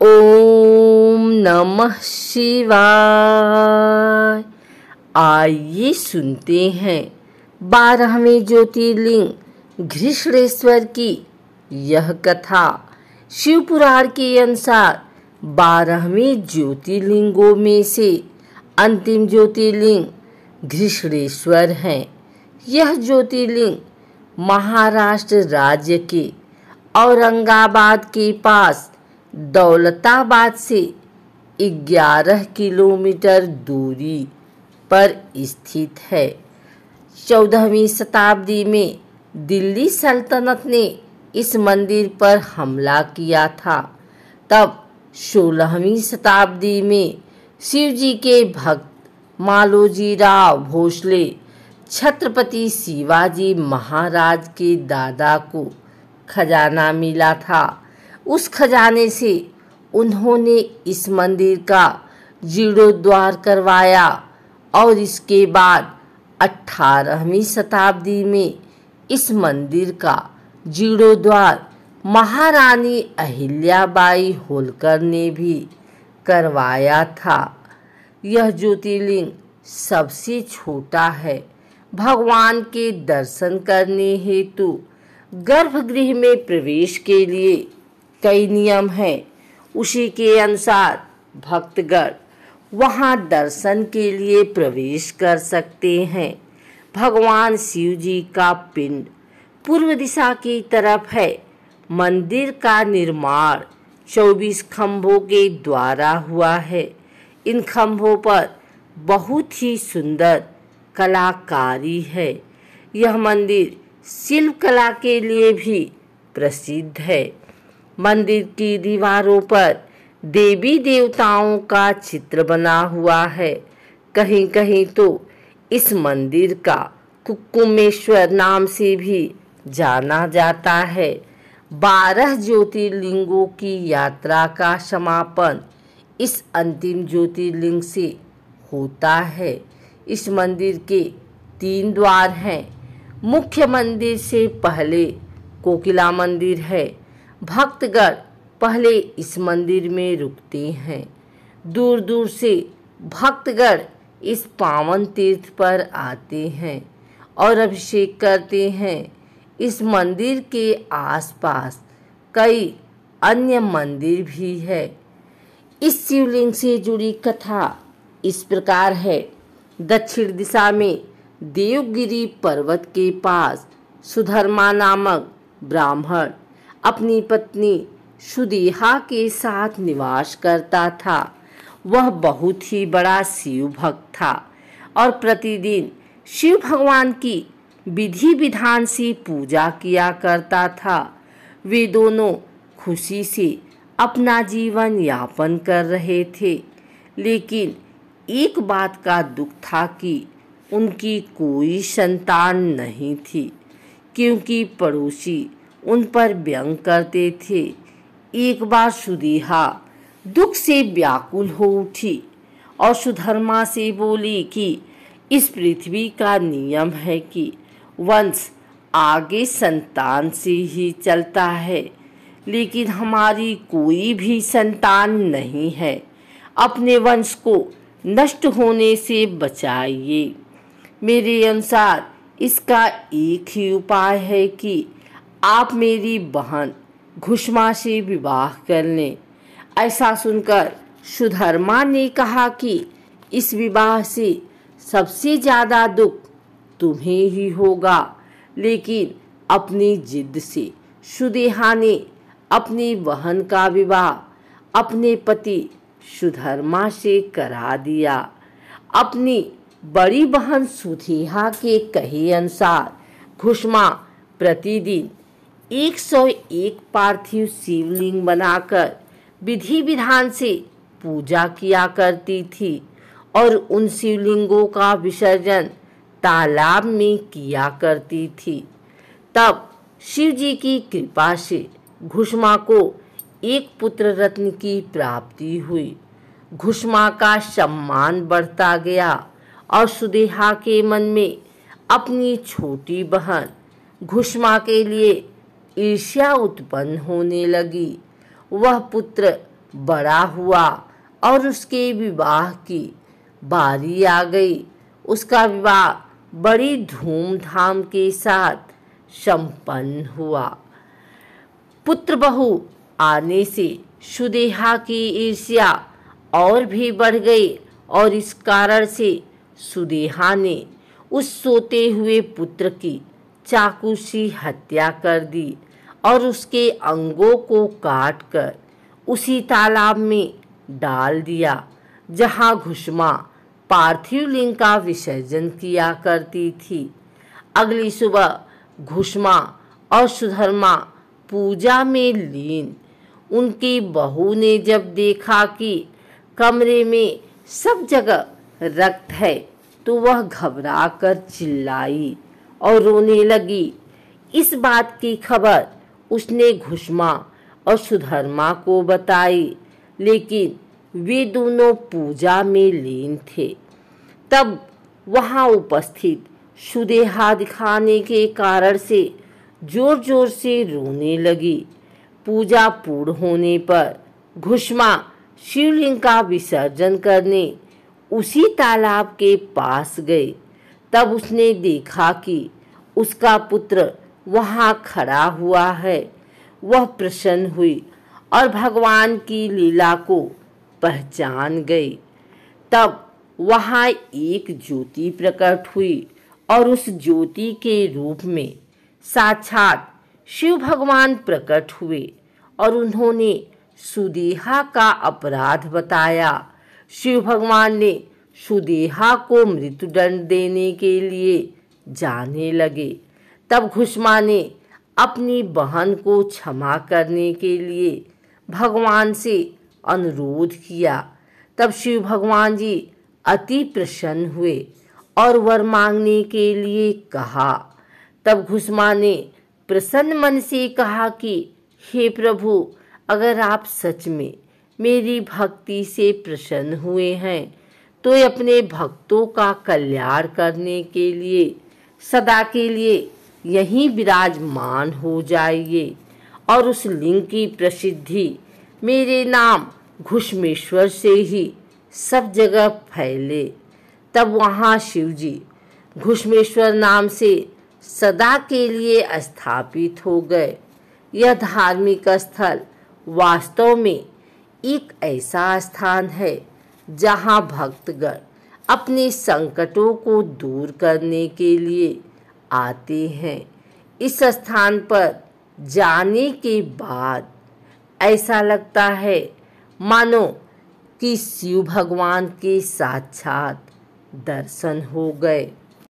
ओम नमः शिवाय। आइए सुनते हैं बारहवें ज्योतिर्लिंग घृष्णेश्वर की यह कथा। शिवपुराण के अनुसार बारहवें ज्योतिर्लिंगों में से अंतिम ज्योतिर्लिंग घृष्णेश्वर है। यह ज्योतिर्लिंग महाराष्ट्र राज्य के औरंगाबाद के पास दौलताबाद से 11 किलोमीटर दूरी पर स्थित है। चौदहवीं शताब्दी में दिल्ली सल्तनत ने इस मंदिर पर हमला किया था। तब सोलहवीं शताब्दी में शिवजी के भक्त मालोजी राव भोसले, छत्रपति शिवाजी महाराज के दादा को खजाना मिला था। उस खजाने से उन्होंने इस मंदिर का जीर्णोद्वार करवाया और इसके बाद अठारहवीं शताब्दी में इस मंदिर का जीर्णोद्वार महारानी अहिल्याबाई होलकर ने भी करवाया था। यह ज्योतिर्लिंग सबसे छोटा है। भगवान के दर्शन करने हेतु गर्भगृह में प्रवेश के लिए कई नियम हैं। उसी के अनुसार भक्तगण वहाँ दर्शन के लिए प्रवेश कर सकते हैं। भगवान शिव जी का पिंड पूर्व दिशा की तरफ़ है। मंदिर का निर्माण 24 खंभों के द्वारा हुआ है। इन खंभों पर बहुत ही सुंदर कलाकारी है। यह मंदिर शिल्प कला के लिए भी प्रसिद्ध है। मंदिर की दीवारों पर देवी देवताओं का चित्र बना हुआ है। कहीं कहीं तो इस मंदिर का कुकुमेश्वर नाम से भी जाना जाता है। बारह ज्योतिर्लिंगों की यात्रा का समापन इस अंतिम ज्योतिर्लिंग से होता है। इस मंदिर के तीन द्वार हैं। मुख्य मंदिर से पहले कोकिला मंदिर है। भक्तगण पहले इस मंदिर में रुकते हैं। दूर दूर से भक्तगण इस पावन तीर्थ पर आते हैं और अभिषेक करते हैं। इस मंदिर के आसपास कई अन्य मंदिर भी है। इस शिवलिंग से जुड़ी कथा इस प्रकार है। दक्षिण दिशा में देवगिरी पर्वत के पास सुधर्मा नामक ब्राह्मण अपनी पत्नी सुदीहा के साथ निवास करता था। वह बहुत ही बड़ा शिव भक्त था और प्रतिदिन शिव भगवान की विधि विधान से पूजा किया करता था। वे दोनों खुशी से अपना जीवन यापन कर रहे थे, लेकिन एक बात का दुख था कि उनकी कोई संतान नहीं थी, क्योंकि पड़ोसी उन पर व्यंग करते थे। एक बार सुदेहा दुख से व्याकुल हो उठी और सुधर्मा से बोली कि, इस पृथ्वी का नियम है कि वंश आगे संतान से ही चलता है, लेकिन हमारी कोई भी संतान नहीं है। अपने वंश को नष्ट होने से बचाइए। मेरे अनुसार इसका एक ही उपाय है कि आप मेरी बहन, घुषमा से विवाह कर लें। ऐसा सुनकर सुधर्मा ने कहा कि इस विवाह से सबसे ज़्यादा दुख तुम्हें ही होगा। लेकिन अपनी जिद से सुदेहा ने अपनी बहन का विवाह अपने पति सुधर्मा से करा दिया। अपनी बड़ी बहन सुधेहा के कहे अनुसार घुषमा प्रतिदिन 101 पार्थिव शिवलिंग बनाकर विधि विधान से पूजा किया करती थी और उन शिवलिंगों का विसर्जन तालाब में किया करती थी। तब शिव जी की कृपा से घुषमा को एक पुत्र रत्न की प्राप्ति हुई। घुषमा का सम्मान बढ़ता गया और सुदेहा के मन में अपनी छोटी बहन घुषमा के लिए ईर्ष्या उत्पन्न होने लगी। वह पुत्र बड़ा हुआ और उसके विवाह की बारी आ गई। उसका विवाह बड़ी धूमधाम के साथ संपन्न हुआ। पुत्र बहु आने से सुदेहा की ईर्ष्या और भी बढ़ गई और इस कारण से सुदेहा ने उस सोते हुए पुत्र की चाकू से हत्या कर दी। और उसके अंगों को काट कर उसी तालाब में डाल दिया, जहाँ घुषमा पार्थिव लिंग का विसर्जन किया करती थी। अगली सुबह घुषमा और सुधर्मा पूजा में लीन। उनकी बहू ने जब देखा कि कमरे में सब जगह रक्त है तो वह घबरा कर चिल्लाई और रोने लगी। इस बात की खबर उसने घुषमा और सुधर्मा को बताई, लेकिन वे दोनों पूजा में लीन थे। तब वहाँ उपस्थित सुदेहा दिखाने के कारण से ज़ोर ज़ोर से रोने लगी। पूजा पूर्ण होने पर घुषमा शिवलिंग का विसर्जन करने उसी तालाब के पास गए तब उसने देखा कि उसका पुत्र वहाँ खड़ा हुआ है। वह प्रसन्न हुई और भगवान की लीला को पहचान गई। तब वहाँ एक ज्योति प्रकट हुई और उस ज्योति के रूप में साक्षात शिव भगवान प्रकट हुए और उन्होंने सुदेहा का अपराध बताया। शिव भगवान ने सुदेहा को मृत्युदंड देने के लिए जाने लगे। तब घुष्मा ने अपनी बहन को क्षमा करने के लिए भगवान से अनुरोध किया। तब शिव भगवान जी अति प्रसन्न हुए और वर मांगने के लिए कहा। तब घुष्मा ने प्रसन्न मन से कहा कि, हे प्रभु, अगर आप सच में मेरी भक्ति से प्रसन्न हुए हैं तो अपने भक्तों का कल्याण करने के लिए, सदा के लिए यहीं विराजमान हो जाइए। और उस लिंग की प्रसिद्धि मेरे नाम घुष्मेश्वर से ही सब जगह फैले। तब वहाँ शिवजी घुष्मेश्वर नाम से सदा के लिए स्थापित हो गए। यह धार्मिक स्थल वास्तव में एक ऐसा स्थान है जहाँ भक्तगण अपने संकटों को दूर करने के लिए आते हैं। इस स्थान पर जाने के बाद ऐसा लगता है, मानो कि शिव भगवान के साक्षात दर्शन हो गए।